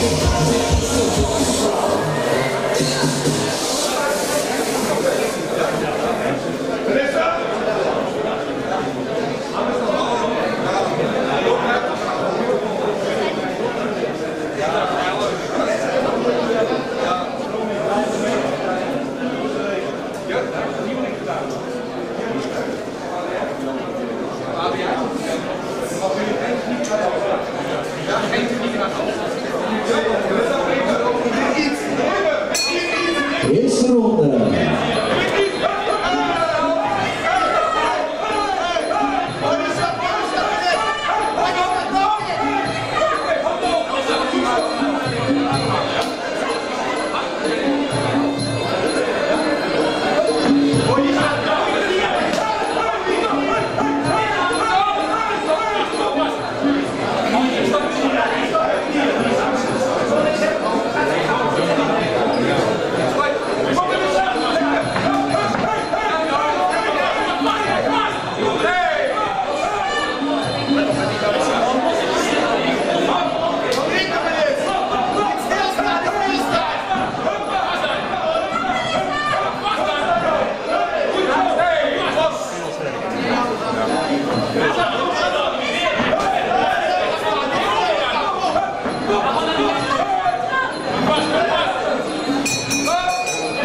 Música oldu.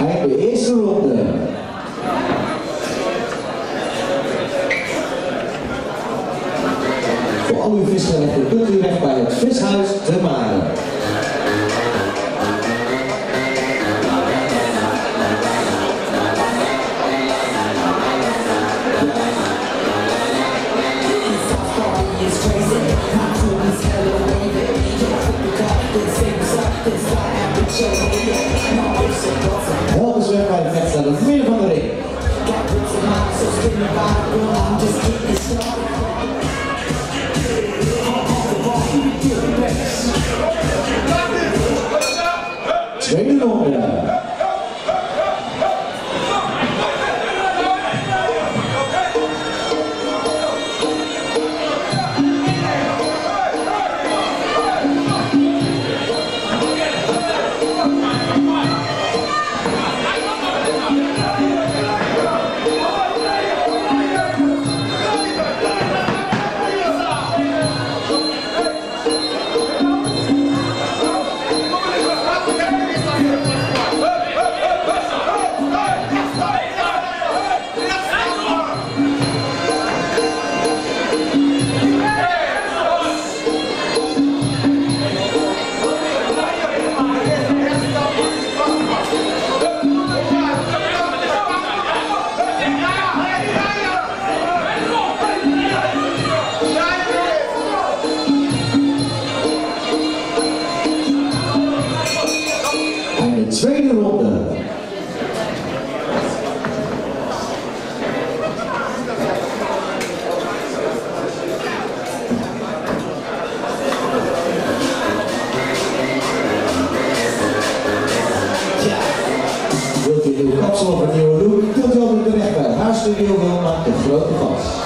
Eerste ronde. Kijk, de eerste ronde. Voor al uw visgerechten kunt u weg bij het Vishuis Maren. Help 제일 좋은 Yeah. Terecht bij haar studio Wilma, de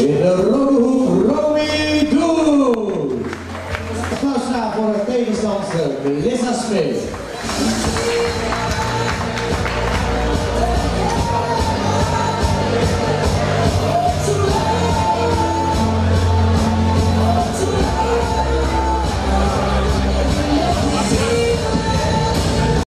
in rode hoek, Romy Does. Applaus nou voor de tegenstander, Melissa Smid.